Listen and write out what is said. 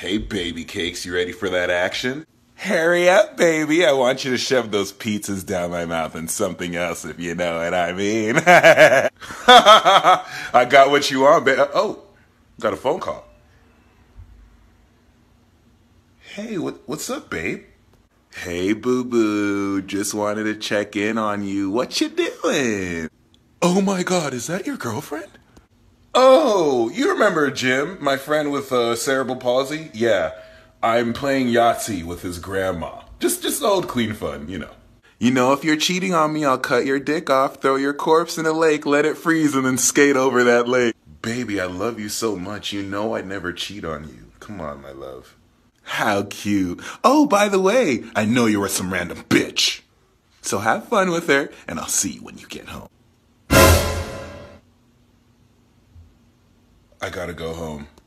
Hey, baby cakes, you ready for that action? Hurry up, baby. I want you to shove those pizzas down my mouth and something else, if you know what I mean. I got what you want, babe. Uh, oh, got a phone call. Hey, what, what's up, babe? Hey, boo boo. Just wanted to check in on you. What you doing? Oh my god, is that your girlfriend? Oh, you remember Jim, my friend with uh, cerebral palsy? Yeah. I'm playing Yahtzee with his grandma. Just, just old clean fun, you know. You know, if you're cheating on me, I'll cut your dick off, throw your corpse in a lake, let it freeze, and then skate over that lake. Baby, I love you so much. You know I'd never cheat on you. Come on, my love. How cute. Oh, by the way, I know you were some random bitch. So have fun with her, and I'll see you when you get home. I gotta go home.